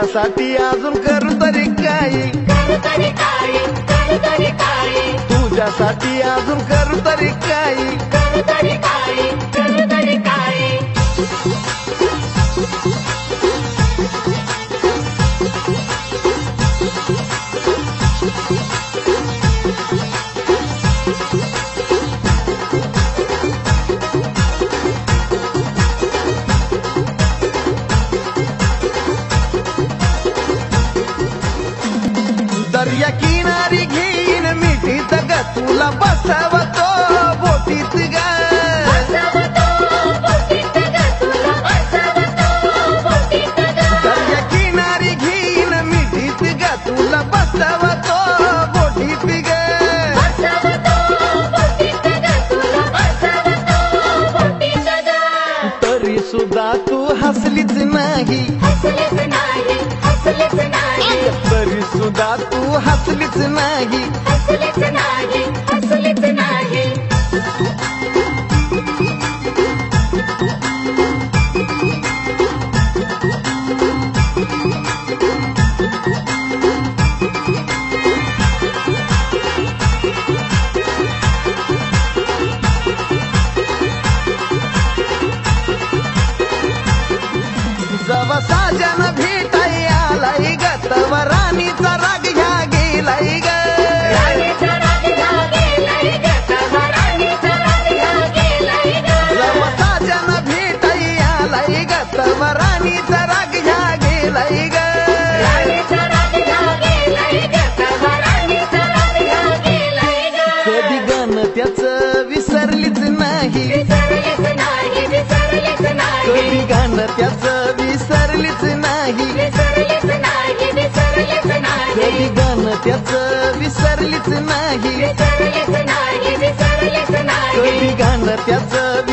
तुझ्यासाठी अजून करू तरी काय? तुझ्यासाठी अजून करू तरी काय? दर्या किनारी घेईन मिठीत ग तुला बसवतो बोटीत ग. दर्या किनारी घेईन मिठीत ग तुला बसवतो बोटीत ग. तरी सुद्धा तू हसलीच नाही. हसलीच नाही तरी सुद्धा तू हसलीच नाही हसलीच नाही हसलीच नाही जब साजन भी तैयार गेलाय गतवराणीचा राग घ्या गेलाय ग त्याचं विसरलीच नाही. कधी गांड त्याचं